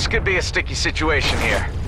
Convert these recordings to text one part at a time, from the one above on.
This could be a sticky situation here.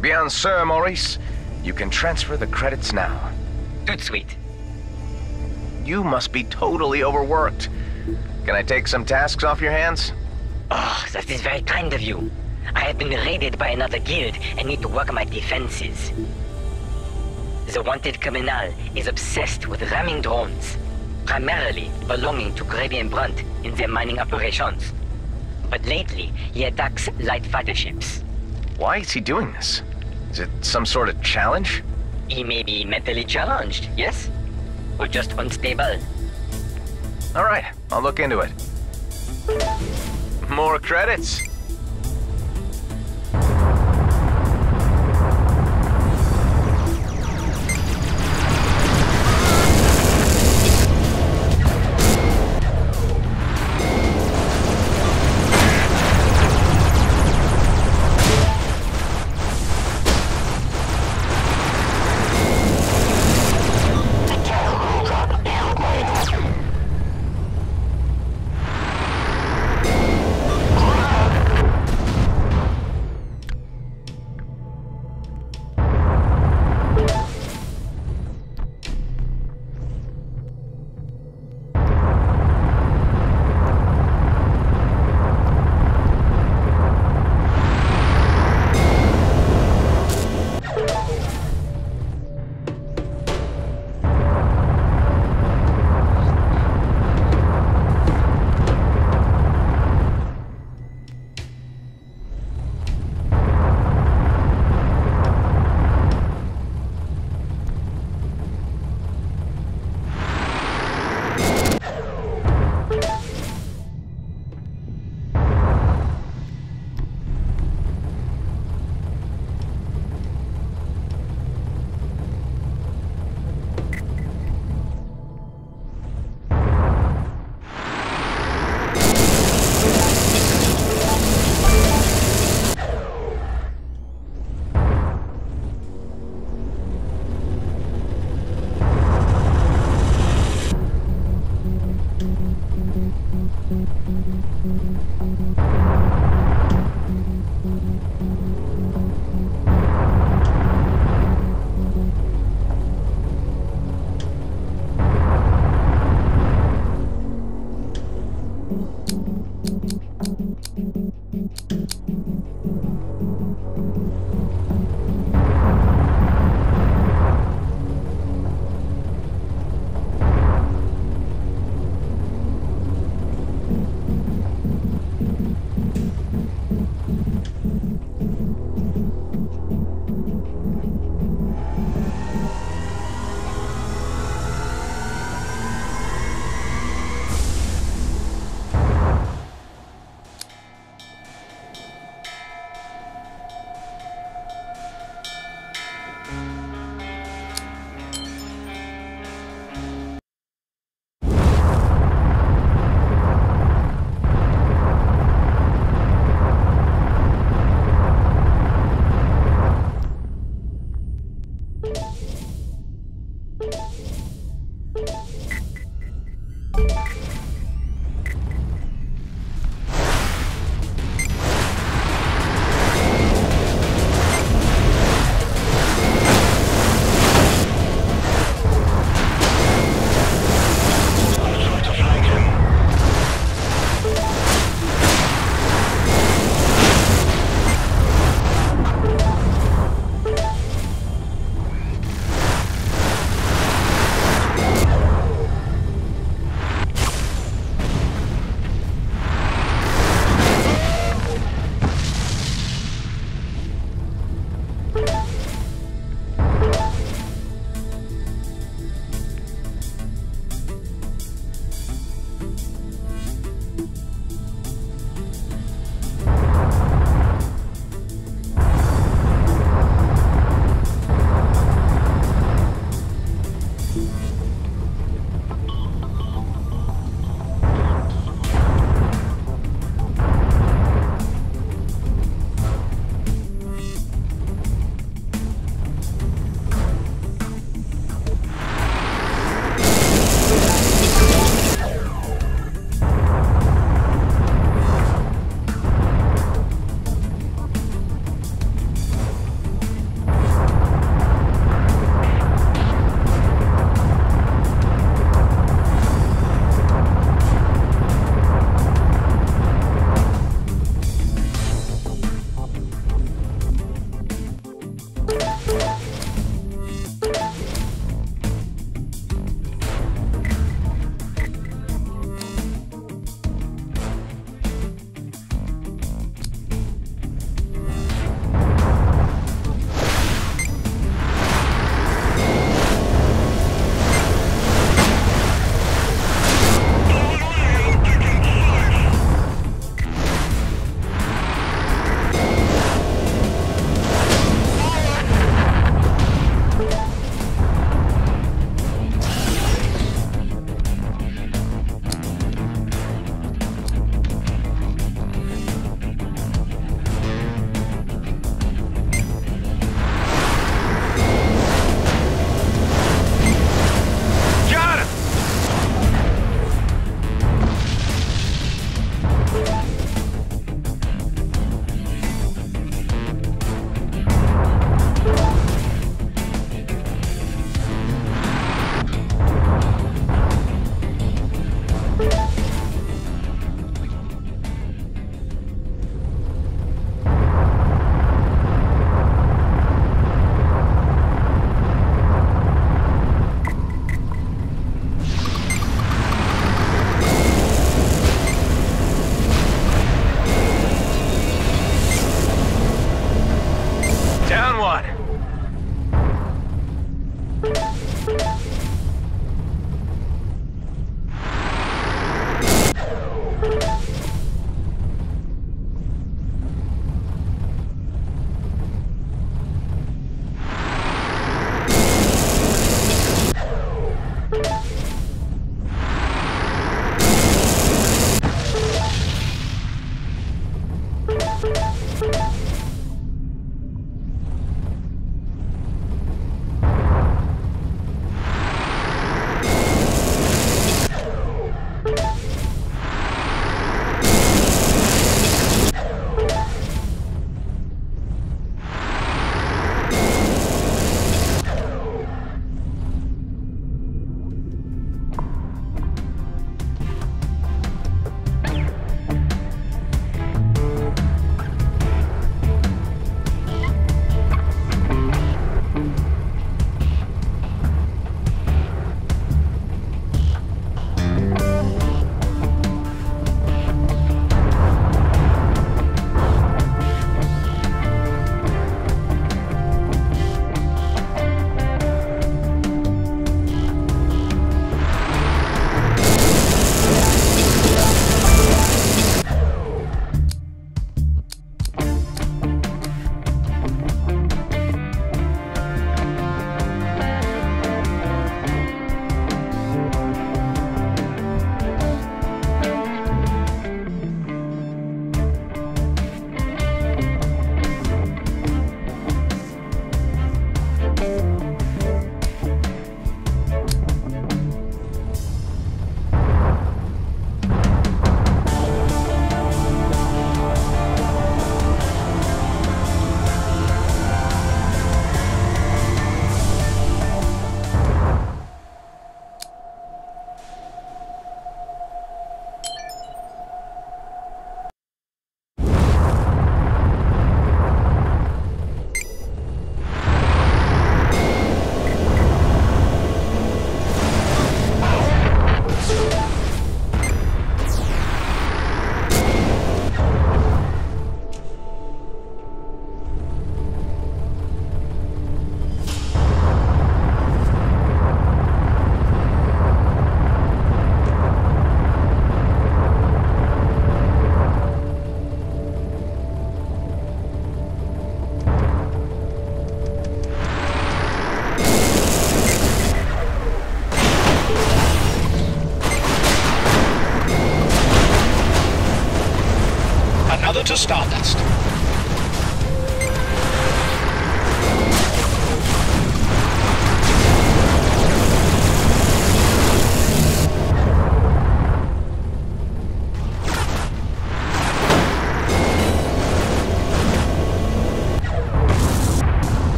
Bien sûr, Maurice. You can transfer the credits now. Tout de suite. You must be totally overworked. Can I take some tasks off your hands? Oh, that is very kind of you. I have been raided by another guild and need to work my defenses. The wanted criminal is obsessed with ramming drones, primarily belonging to Gravy and Brunt in their mining operations. But lately, he attacks light fighter ships. Why is he doing this? Is it some sort of challenge? He may be mentally challenged, yes? Or just unstable. All right, I'll look into it. More credits.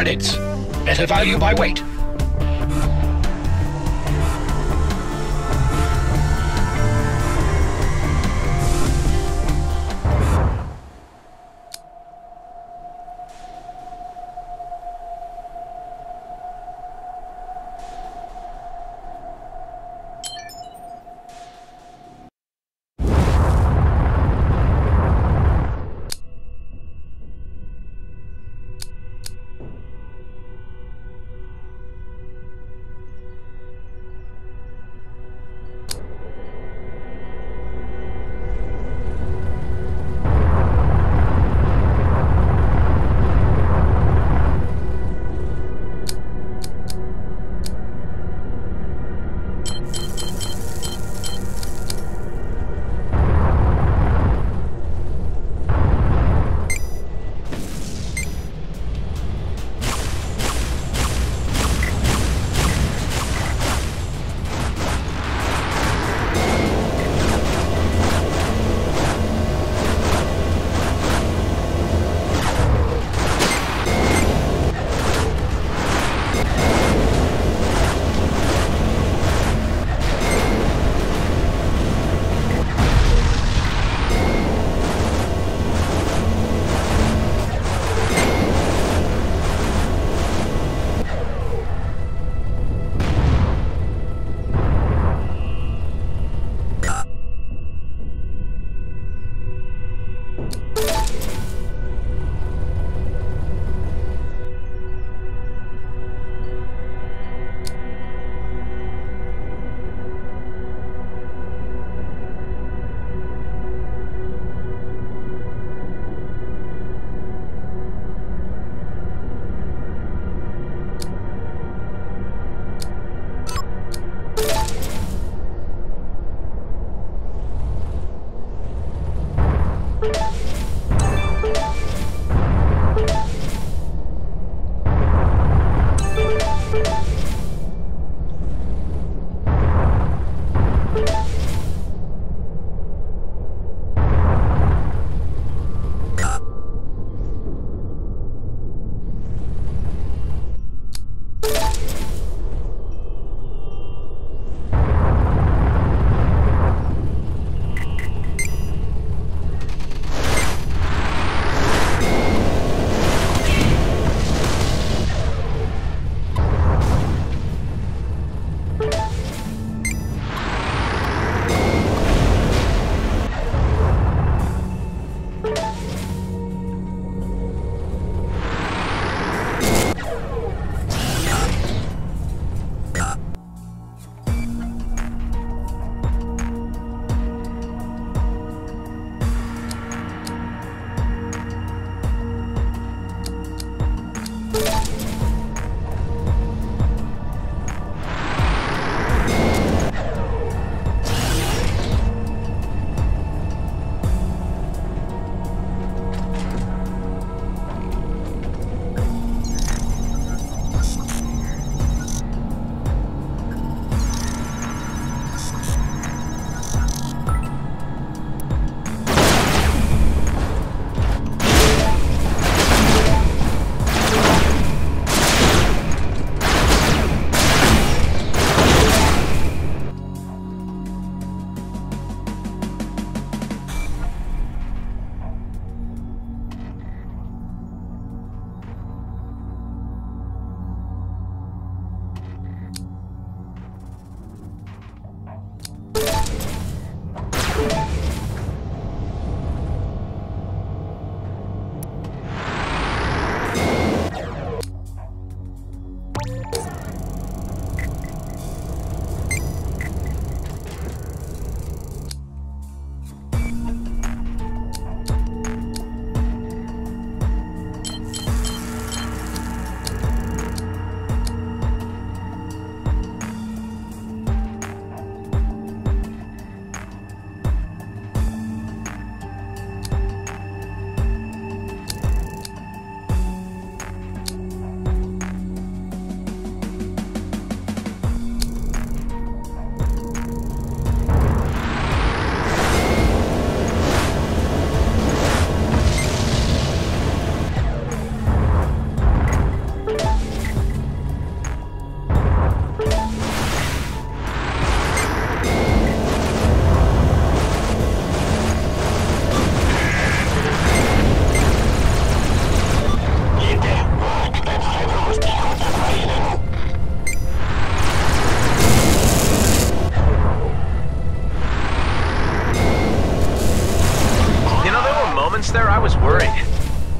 Credits. Better value by weight.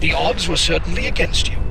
The odds were certainly against you.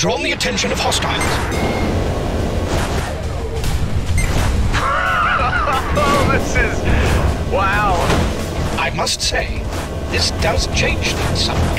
Drawn the attention of hostiles. This is... Wow. I must say, this does change things somewhat.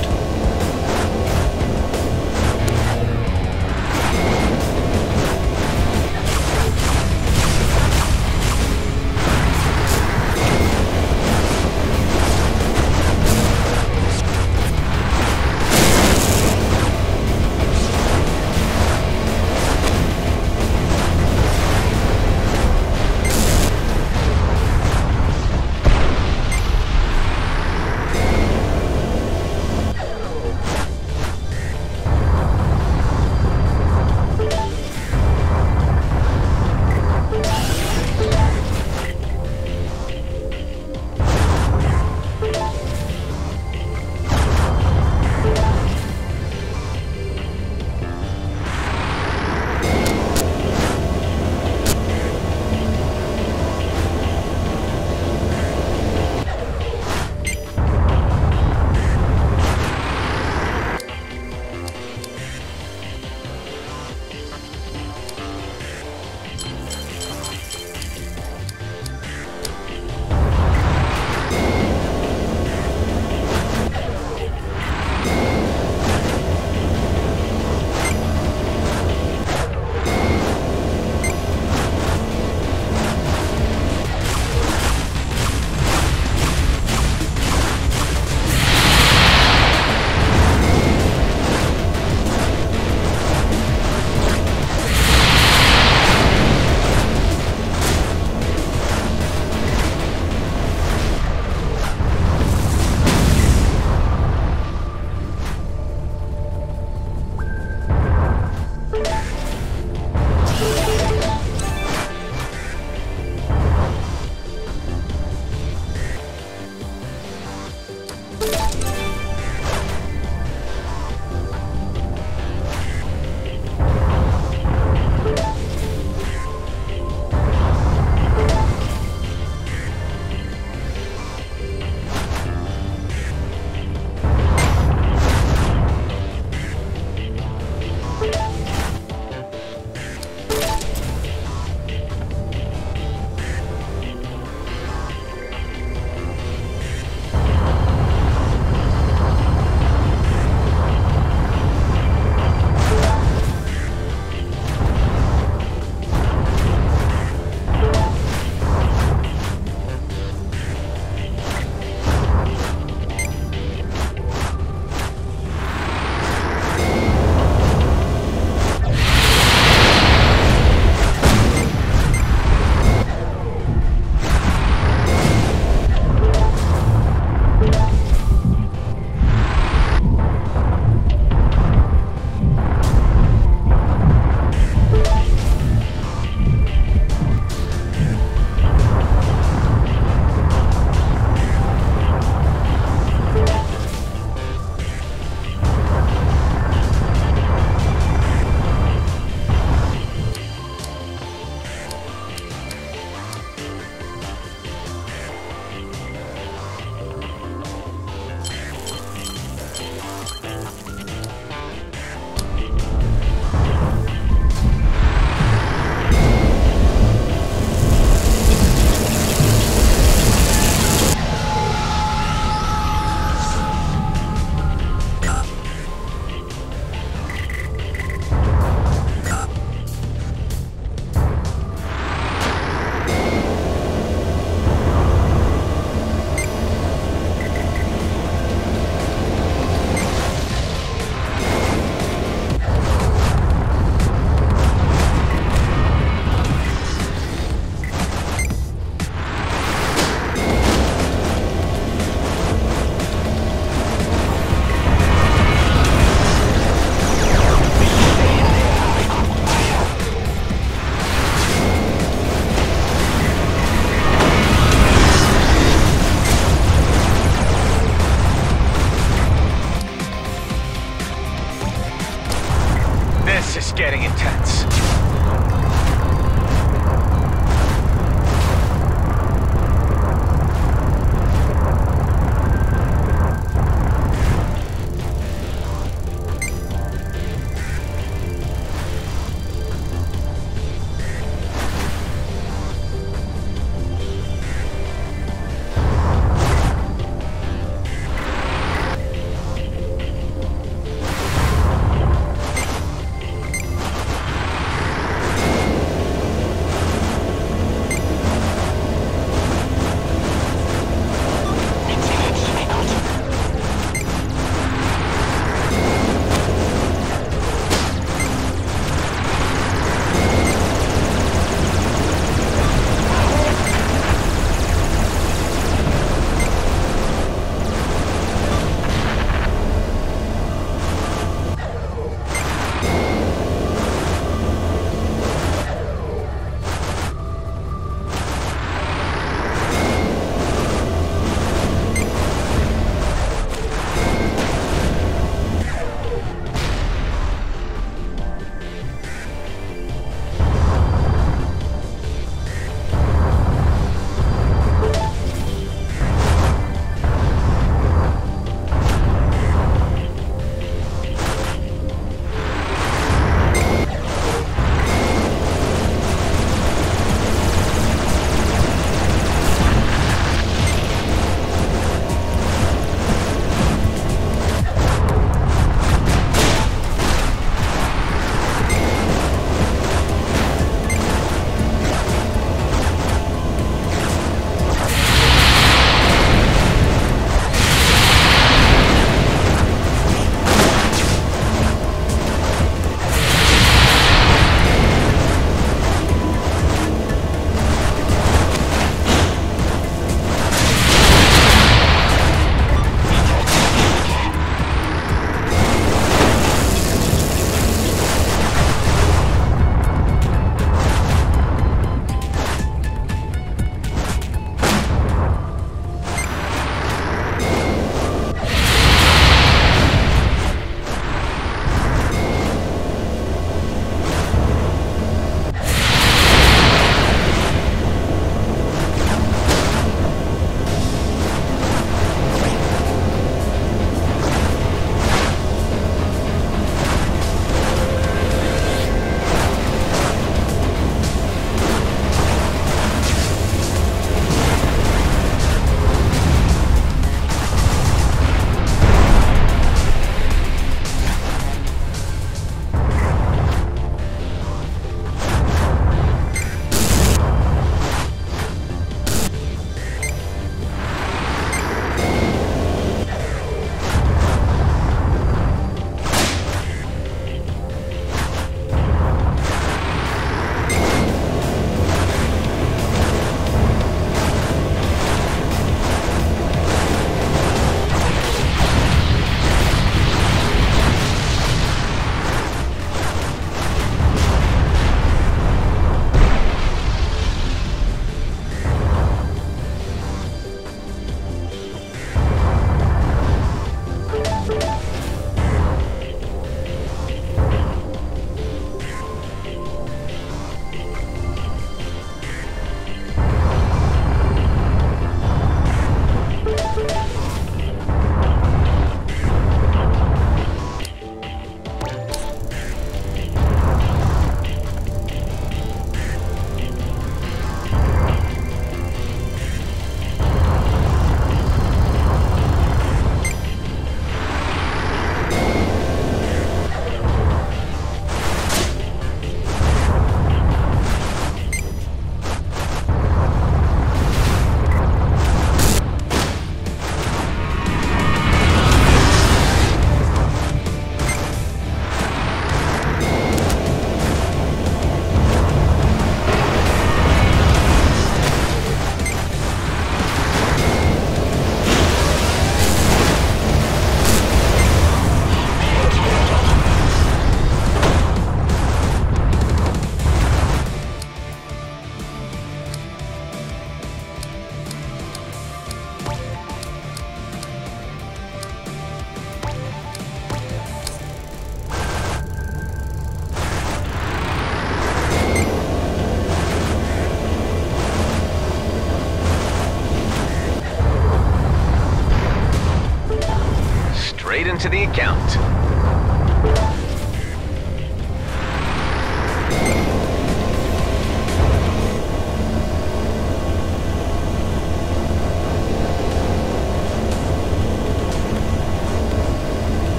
To the account.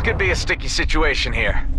This could be a sticky situation here.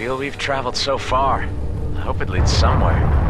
Feel we've traveled so far. I hope it leads somewhere.